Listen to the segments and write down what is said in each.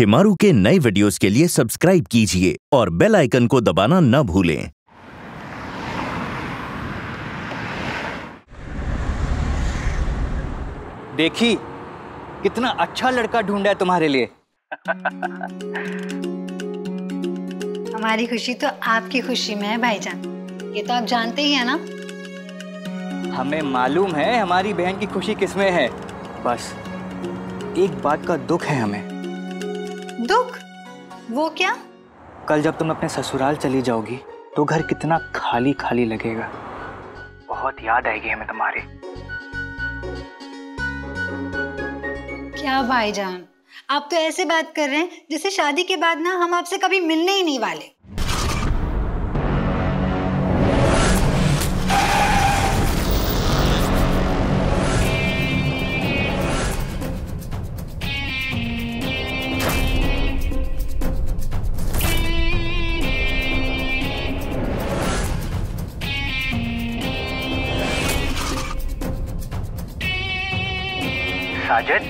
शिमारू के नए वीडियोस के लिए सब्सक्राइब कीजिए और बेल आइकन को दबाना न भूलें। देखी कितना अच्छा लड़का ढूंढा है तुम्हारे लिए। हमारी खुशी तो आपकी खुशी में है भाईजान। ये तो आप जानते ही है ना? हमें मालूम है हमारी बहन की खुशी किसमें है। बस एक बात का दुख है हमें। दुख? वो क्या? कल जब तुम अपने ससुराल चली जाओगी तो घर कितना खाली खाली लगेगा। बहुत याद आएगी हमें तुम्हारी। क्या भाईजान? आप तो ऐसे बात कर रहे हैं जैसे शादी के बाद ना हम आपसे कभी मिलने ही नहीं वाले। साजद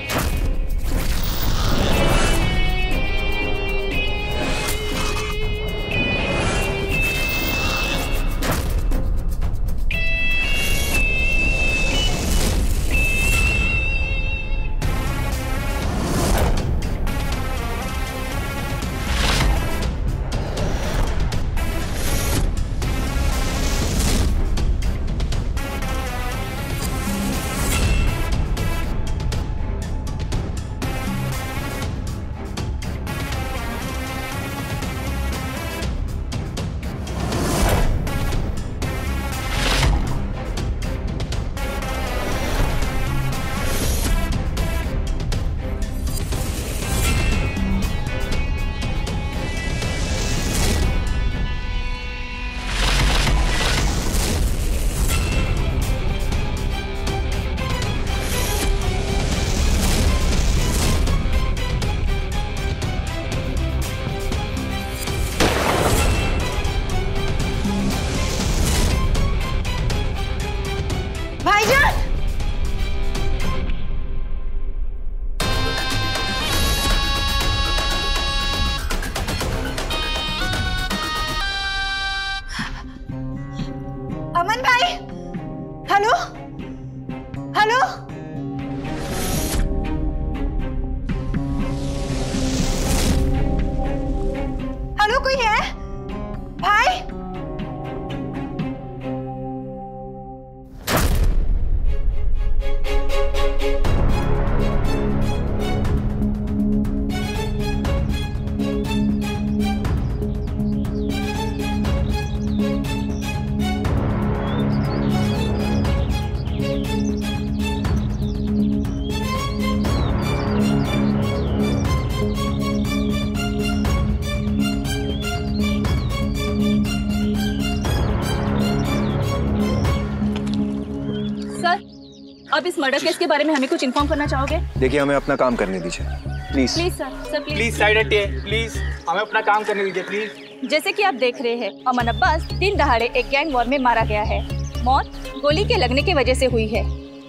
अब इस मर्डर केस के बारे में हमें कुछ इन्फॉर्म करना चाहोगे? देखिए हमें अपना काम करने दीजिए। Please please sir sir please please side हटिए। प्लीज़ हमें अपना काम करने दीजिए प्लीज़ जैसे कि आप देख रहे हैं अमन अब्बास दिन दहाड़े एक गैंग वॉर में मारा गया है। मौत गोली के लगने की वजह से हुई है।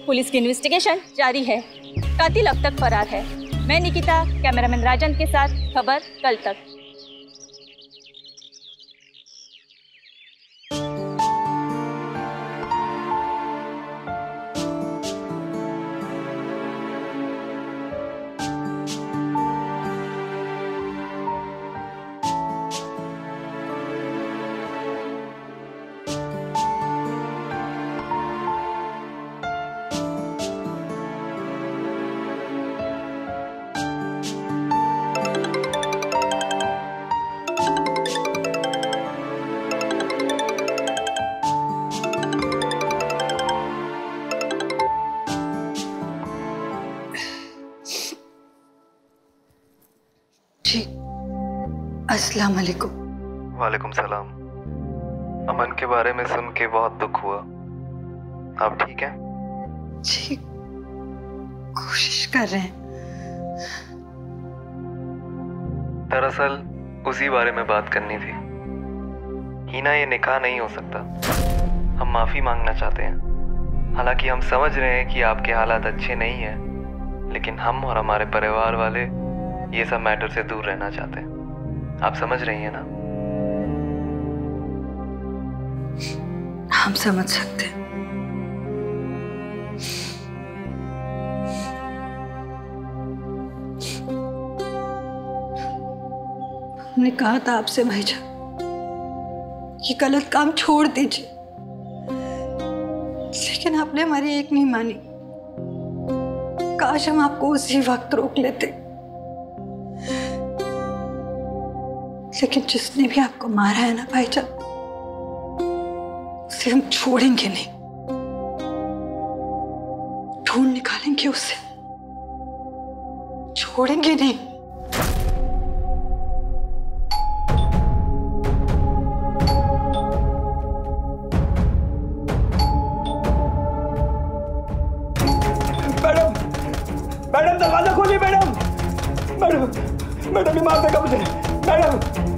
पुलिस की इन्वेस्टिगेशन जारी है। कातिल अब तक फरार है। मैं निकिता कैमरामैन राजन के साथ खबर कल तक। अस्सलाम वालेकुम वालेकुम सलाम। अमन के बारे में सुन के बहुत दुख हुआ। आप ठीक हैं? जी कोशिश कर रहे हैं। दरअसल उसी बारे में बात करनी थी। हीना ये निकाह नहीं हो सकता। हम माफ़ी मांगना चाहते हैं। हालाँकि हम समझ रहे हैं कि आपके हालात अच्छे नहीं हैं लेकिन हम और हमारे परिवार वाले ये सब मैटर से दूर रहना चाहते हैं। आप समझ रही हैं ना? हम समझ सकते हैं। हमने कहा था आपसे, भाईजान, ये गलत काम छोड़ दीजिए। लेकिन आपने हमारी एक नहीं मानी। काश हम आपको उसी वक्त रोक लेते। लेकिन जिसने भी आपको मारा है ना भाईजान उसे हम छोड़ेंगे नहीं। ढूंढ निकालेंगे उसे। छोड़ेंगे नहीं। मैडम मैडम, दरवाज़ा खोलिए, मैडम। मैडम मैडम, ये मार देगा मुझे मैडम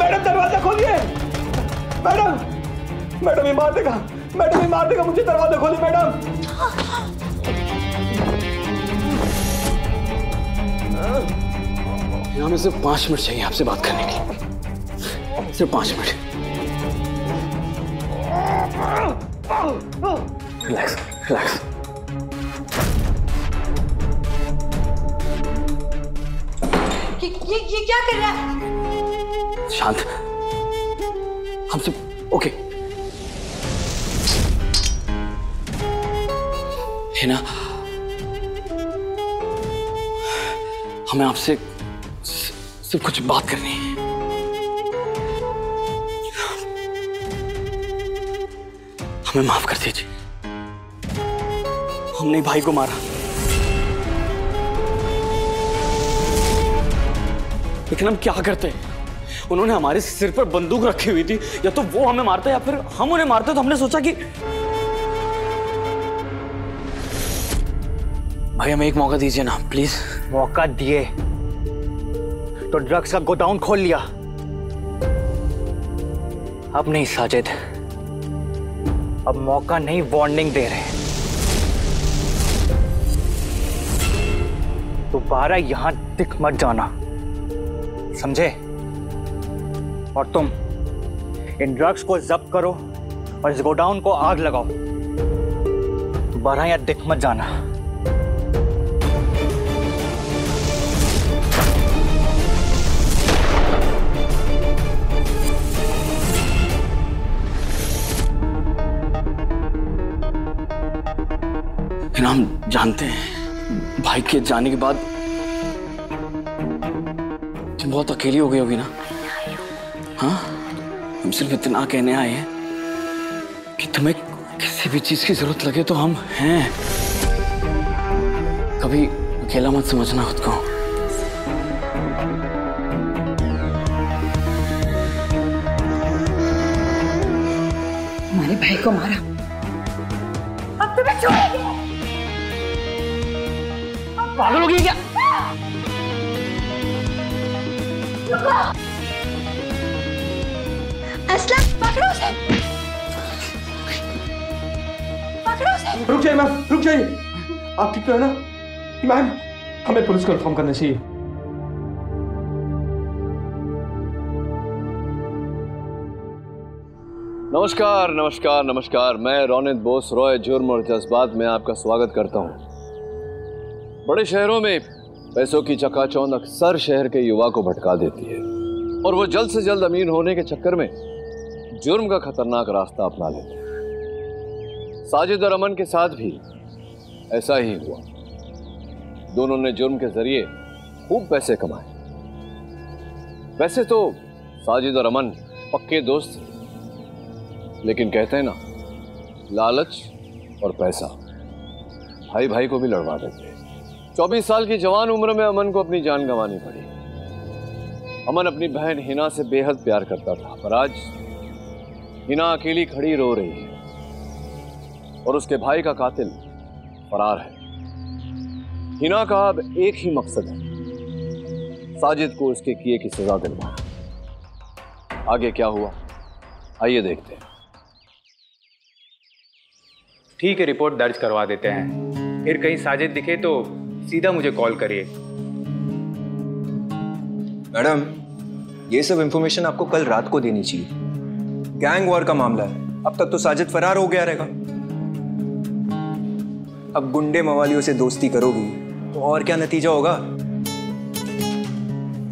मैडम दरवाज़ा खोलिए। मैडम मैडम ये मार देगा। मैडम ये मार देगा मुझे दरवाज़ा खोलिए मैडम। हमें सिर्फ़ पाँच मिनट चाहिए आपसे बात करने की सिर्फ़ पाँच मिनट। रिलैक्स रिलैक्स ये ये ये क्या कर रहा है? शांत। हम सिर्फ़ ओके। है ना हमें आपसे सिर्फ़ कुछ बात करनी है। हमें माफ़ कर दीजिए। हमने भाई को मारा। लेकिन हम क्या करते हैं? उन्होंने हमारे सिर पर बंदूक रखी हुई थी। या तो वो हमें मारते या फिर हम उन्हें मारते तो हमने सोचा कि भाई, हमें एक मौका दीजिए ना प्लीज़ मौका दिए। तो ड्रग्स का गोडाउन खोल लिया। अब नहीं, साजिद। अब मौका नहीं वार्निंग दे रहे दोबारा यहाँ दिख मत जाना। समझे? और तुम इन ड्रग्स को जब्त करो और इस गोडाउन को आग लगाओ। दोबारा या दिख मत जाना। हम जानते हैं। भाई के जाने के बाद तुम बहुत अकेली हो गई होगी ना? हम सिर्फ़ इतना कहने आए हैं कि तुम्हें किसी भी चीज़ की ज़रूरत लगे तो हम हैं। कभी अकेला मत समझना खुद को। हमारे भाई को मारा। अब तुम्हें छोड़ेंगे पागल हो गई क्या? पकड़ो उसे। पकड़ो उसे। रुक जाइए मैम रुक जाइए। आप ठीक तो है ना? मैम हमें पुलिस को इन्फॉर्म करना चाहिए। नमस्कार नमस्कार नमस्कार। मैं रौनित बोस रॉय जुर्म और जज्बात में आपका स्वागत करता हूँ। बड़े शहरों में पैसों की चकाचौंध अक्सर शहर के युवा को भटका देती है। और वो जल्द से जल्द अमीर होने के चक्कर में जुर्म का खतरनाक रास्ता अपना लेते हैं साजिद और अमन के साथ भी ऐसा ही हुआ। दोनों ने जुर्म के ज़रिए खूब पैसे कमाए। वैसे तो साजिद और अमन पक्के दोस्त लेकिन कहते हैं ना, लालच और पैसा भाई भाई को भी लड़वा देते हैं। चौबीस साल की जवान उम्र में अमन को अपनी जान गंवानी पड़ी। अमन अपनी बहन हिना से बेहद प्यार करता था, पर आज हिना अकेली खड़ी रो रही है। और उसके भाई का कातिल फरार है। हिना का अब एक ही मकसद है। साजिद को उसके किए की सजा दिलवाना। आगे क्या हुआ? आइए देखते हैं। ठीक है रिपोर्ट दर्ज करवा देते हैं। फिर कहीं साजिद दिखे तो सीधा मुझे कॉल करिए। मैडम ये सब इंफॉर्मेशन आपको कल रात को देनी चाहिए। गैंग वॉर का मामला है अब तक तो साजिद फरार हो गया रहेगा अब गुंडे मवालियों से दोस्ती करोगी तो और क्या नतीजा होगा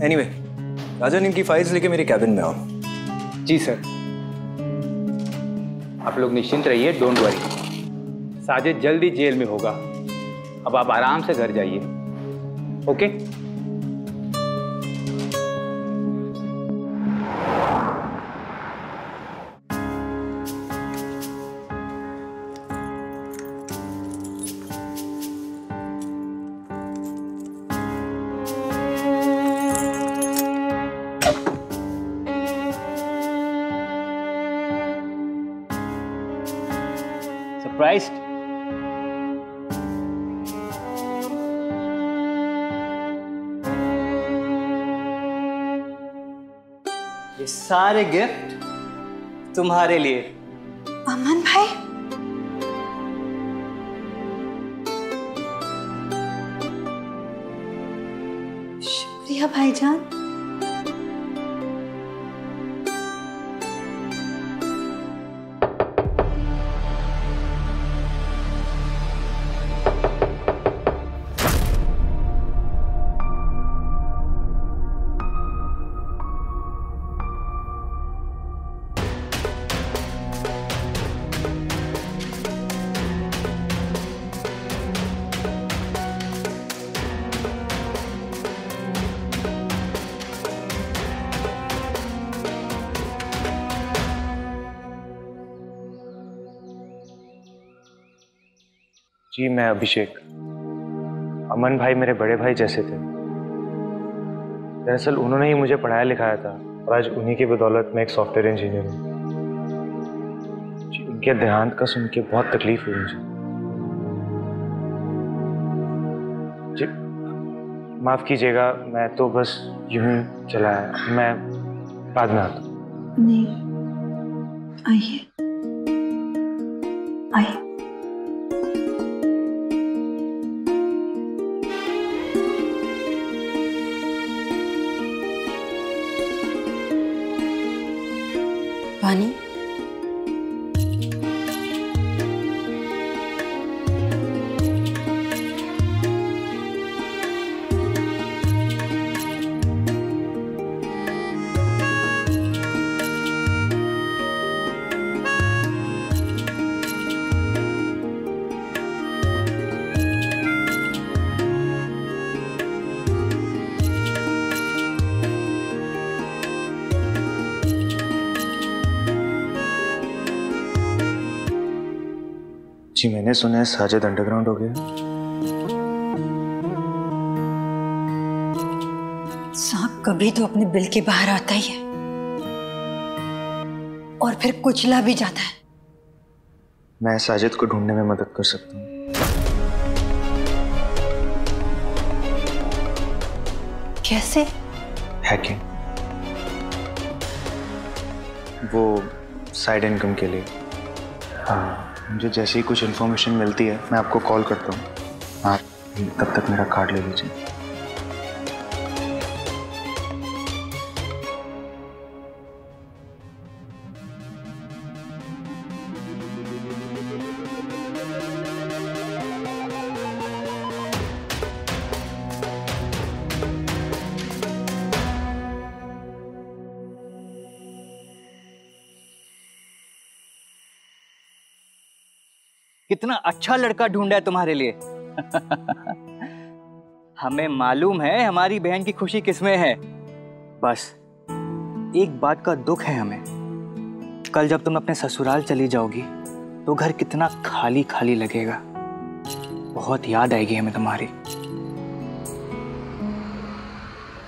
एनीवे anyway, राजन इनकी फाइल्स लेके मेरे कैबिन में आओ जी सर आप लोग निश्चिंत रहिए डोंट वरी साजिद जल्दी जेल में होगा अब आप आराम से घर जाइए ओके Surprised? ये सारे गिफ्ट तुम्हारे लिए। अमन भाई। शुक्रिया भाईजान। जी, मैं अभिषेक। अमन भाई मेरे बड़े भाई जैसे थे। दरअसल उन्होंने ही मुझे पढ़ाया लिखाया था और आज उन्हीं की बदौलत मैं एक सॉफ्टवेयर इंजीनियर हूँ। उनके देहांत का सुन के बहुत तकलीफ़ हुई मुझे। जी, माफ़ कीजिएगा, मैं तो बस यूँ ही चला है मैं बाद में आता हूँ। नहीं, आइए। आइए। जी मैंने सुना है साजिद अंडरग्राउंड हो गया। सांप कभी तो अपने बिल के बाहर आता ही है। और फिर कुचला भी जाता है। मैं साजिद को ढूँढने में मदद कर सकता हूँ। कैसे? हैकिंग वो साइड इनकम के लिए। हाँ। मुझे जैसे ही कुछ इन्फॉर्मेशन मिलती है, मैं आपको कॉल करता हूँ। आप तब तक मेरा कार्ड ले लीजिए। कितना अच्छा लड़का ढूंढा है तुम्हारे लिए। हमें मालूम है हमारी बहन की खुशी किसमें है। बस, एक बात का दुख है हमें। कल जब तुम अपने ससुराल चली जाओगी तो घर कितना खाली खाली लगेगा। बहुत याद आएगी हमें तुम्हारी।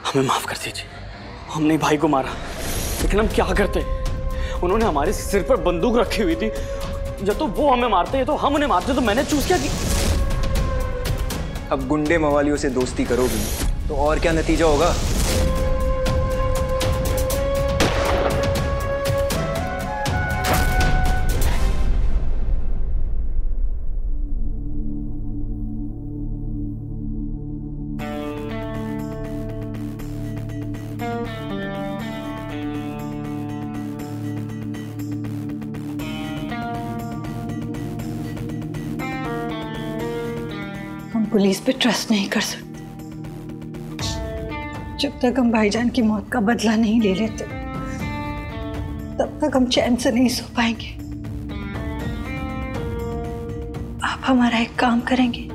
हमें माफ़ कर दीजिए। हमने भाई को मारा, लेकिन हम क्या करते? उन्होंने हमारे सिर पर बंदूक रखी हुई थी। जब तो वो हमें मारते हैं तो हम उन्हें मारते तो मैंने चूज़ किया कि अब गुंडे मवालियों से दोस्ती करोगी तो और क्या नतीजा होगा? पुलिस पे ट्रस्ट नहीं कर सकते। जब तक हम भाईजान की मौत का बदला नहीं ले लेते, तब तक हम चैन से नहीं सो पाएँगे। आप हमारा एक काम करेंगे।